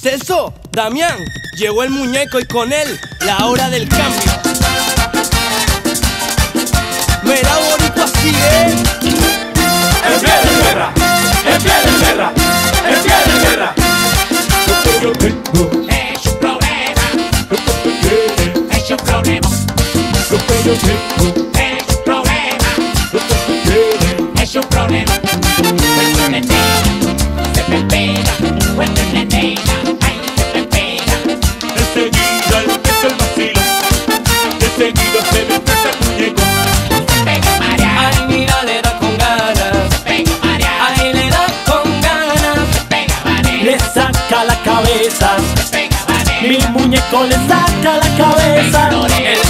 Celso, Damián, llegó el muñeco y con él la hora del cambio. Saca la cabeza. se pega María. Mi muñeco le saca la cabeza.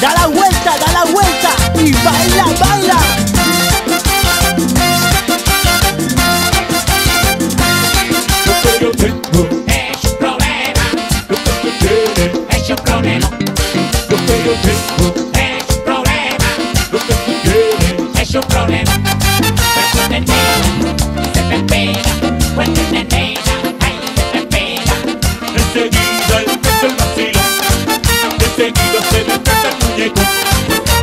Da la vuelta, da la vuelta y baila, baila. Lo que yo tengo, Es un problema, lo que tú es un problema, lo que yo tengo, es un problema. Cuando una nena se me pega, cuando una nena, ay se me pega. Enseguida empieza el vacilo, enseguida se despierta el muñeco.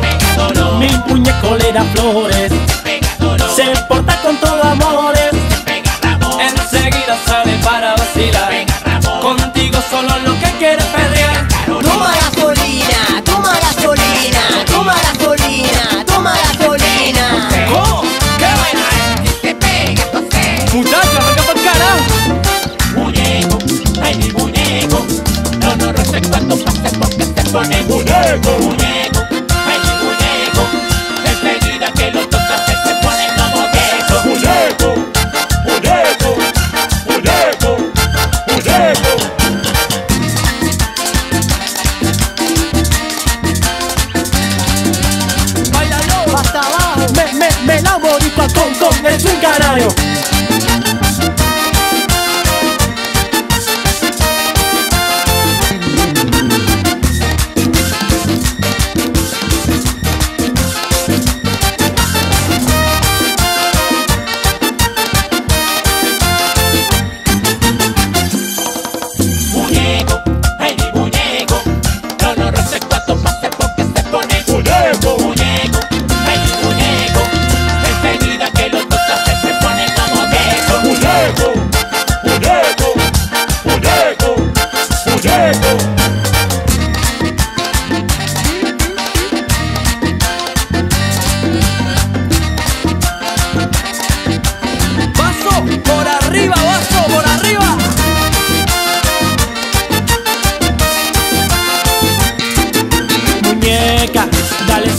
Pega dolor, Mi muñeco le da flores. pega dolor, Se porta con todo amores. Se pone Muñeco, muñeco, ay muñeco, enseguida que lo tocas se pone como queso. muñeco, muñeco, muñeco, muñeco. Báilalo. Hasta abajo. Me, me, me la con, con el swing canario.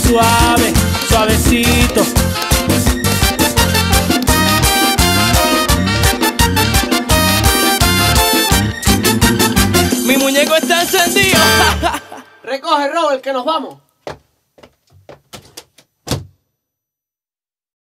Suave, suavecito. Mi muñeco está encendido. Recoge, Robert, que nos vamos.